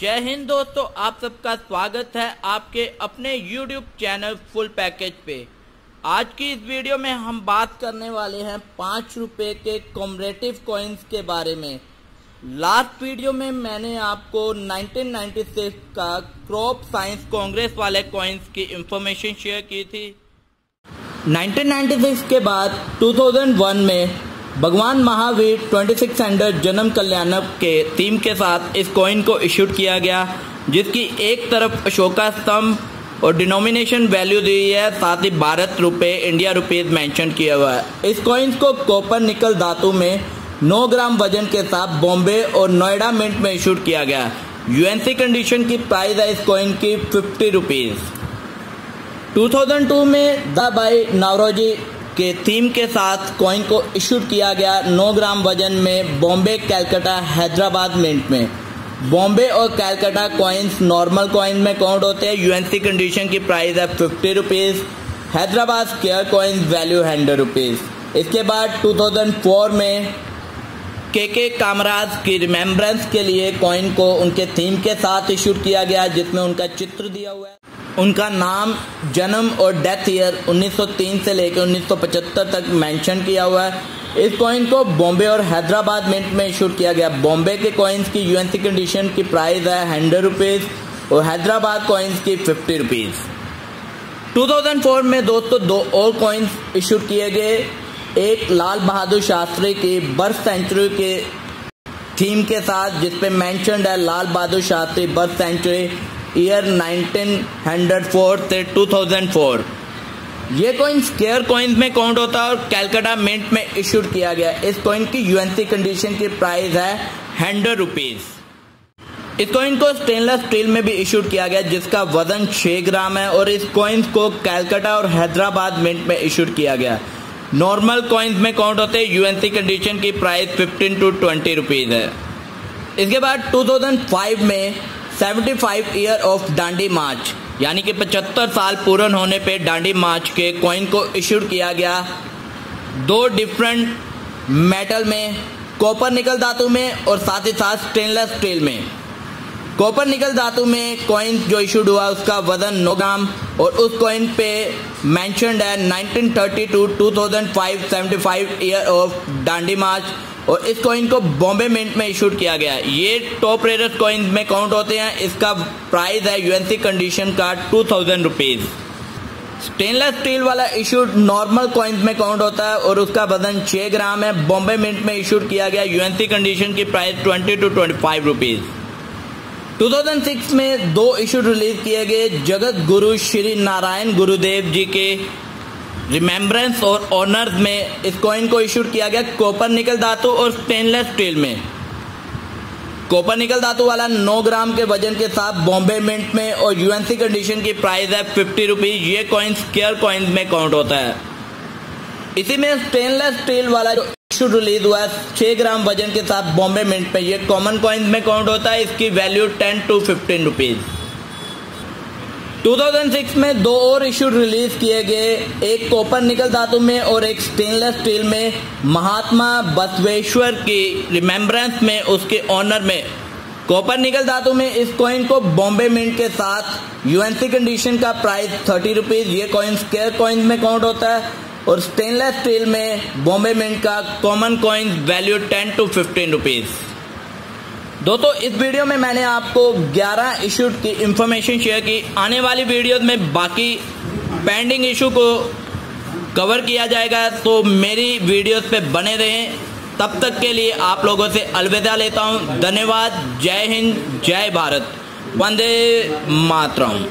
जय हिंद दोस्तों, आप सबका स्वागत है आपके अपने YouTube चैनल फुल पैकेज पे। आज की इस वीडियो में हम बात करने वाले हैं पाँच रुपए के कॉमरेटिव कॉइन्स के बारे में। लास्ट वीडियो में मैंने आपको 1996 का क्रॉप साइंस कांग्रेस वाले कॉइन्स की इंफॉर्मेशन शेयर की थी। 1996 के बाद 2001 में भगवान महावीर 2600 जन्म कल्याणक के थीम के साथ इस कॉइन को इशूड किया गया, जिसकी एक तरफ़ अशोका स्तंभ और डिनोमिनेशन वैल्यू दी है, साथ ही भारत रुपए इंडिया रुपीज़ मेंशन किया हुआ है। इस कॉइन्स को कॉपर निकल धातु में 9 ग्राम वज़न के साथ बॉम्बे और नोएडा मिंट में इशूड किया गया। यूएनसी कंडीशन की प्राइस है इस कॉइन की फिफ्टी रुपीज़ 2002 में दाबाई नावरोजी के थीम के साथ कॉइन को इशूड किया गया 9 ग्राम वज़न में बॉम्बे कैलकाटा हैदराबाद मिंट में। बॉम्बे और कैलकाटा कॉइन्स नॉर्मल कॉइन में काउंट होते हैं। यूएनसी कंडीशन की प्राइस है fifty rupees Hyderabad care coin value hundred rupees इसके बाद 2004 में के के कामराज की रिमेम्बरेंस के लिए कॉइन को उनके थीम के साथ इशूड किया गया, जिसमें उनका चित्र दिया हुआ है। उनका नाम जन्म और डेथ ईयर 1903 से लेकर 1975 तक मेंशन किया हुआ है। इस कॉइन को बॉम्बे और हैदराबाद मिंट में इशू किया गया। बॉम्बे के कॉइन्स की यूएनसी कंडीशन की प्राइस है हंड्रेड रुपीज़ और हैदराबाद कॉइन्स की फिफ्टी रुपीज़ 2004 में दोस्तों दो और कॉइन्स इशू किए गए। एक लाल बहादुर शास्त्री की बर्थ सेंचुरी के थीम के साथ जिसपे मेंशनड है Lal Bahadur Shastri birth century year 1904 से 2004 ये कॉइन स्केयर कॉइन्स में काउंट होता है और कैलकाटा मिंट में इशूड किया गया। इस कॉइन की यूएनसी कंडीशन की प्राइस है हंड्रेड रुपीज़ इस कॉइन को स्टेनलेस स्टील में भी इशूड किया गया, जिसका वज़न 6 ग्राम है और इस कॉइन्स को कैलकाटा और हैदराबाद मिंट में इशूड किया गया। नॉर्मल कॉइन्स में काउंट होते हैं यूएनसी कंडीशन की प्राइस 15 टू 20 रुपीज़ है। इसके बाद 2005 में 75 ईयर ऑफ़ डांडी मार्च, यानी कि 75 साल पूर्ण होने पे डांडी मार्च के कॉइन को इशूड किया गया। दो डिफरेंट मेटल में कॉपर निकल धातु में और साथ ही साथ स्टेनलेस स्टील में। कॉपर निकल धातु में कॉइन जो इशूड हुआ, उसका वज़न नौ ग्राम और उस कॉइन पे मेंशनड है 1930 to 2005 75 year of Dandi march. और इस कॉइन को बॉम्बे मिंट में इशूड किया गया है। ये टॉप रेटेड कॉइन में काउंट होते हैं। इसका प्राइस है यूएनसी कंडीशन का two thousand rupees stainless steel वाला इशूड नॉर्मल कॉइन्स में काउंट होता है और उसका वज़न 6 ग्राम है। बॉम्बे मिंट में इशूड किया गया यूएनसी कंडीशन की प्राइस 20 टू 25 रुपीज़ 2006 में दो इशू रिलीज़ किए गए। जगत गुरु श्री नारायण गुरुदेव जी के रिमेम्बरेंस और ऑनर्स में इस कॉइन को इशू किया गया कॉपर निकल धातु और स्टेनलेस स्टील में। कॉपर निकल धातु वाला 9 ग्राम के वज़न के साथ बॉम्बे मिंट में और यूएनसी कंडीशन की प्राइस है फिफ्टी रुपीज़ ये कॉइन स्केयर कॉइन में काउंट होता है। इसी में स्टेनलेस स्टील वाला जो इशू रिलीज़ हुआ है, छह ग्राम वज़न के साथ बॉम्बे मिंट में ये कॉमन कॉइन में काउंट होता है। इसकी value ten to fifteen rupees 2006 में दो और इशू रिलीज़ किए गए। एक कॉपर निकल धातु में और एक स्टेनलेस स्टील में। महात्मा बसवेश्वर की रिमेम्बरेंस में, उसके ऑनर में। कॉपर निकल धातु में इस कॉइन को बॉम्बे मिंट के साथ यूएनसी कंडीशन का प्राइस थर्टी रुपीज़ ये कॉइन स्केयर कॉइन में काउंट होता है। और स्टेनलेस स्टील में बॉम्बे मिंट का common coin value ten to fifteen rupees दोस्तों, इस वीडियो में मैंने आपको 11 इशू की इंफॉर्मेशन शेयर की। आने वाली वीडियो में बाकी पेंडिंग इशू को कवर किया जाएगा। तो मेरी वीडियोस पे बने रहें। तब तक के लिए आप लोगों से अलविदा लेता हूँ। धन्यवाद। जय हिंद। जय भारत। वंदे मातरम।